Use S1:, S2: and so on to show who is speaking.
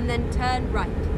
S1: And then. Turn right.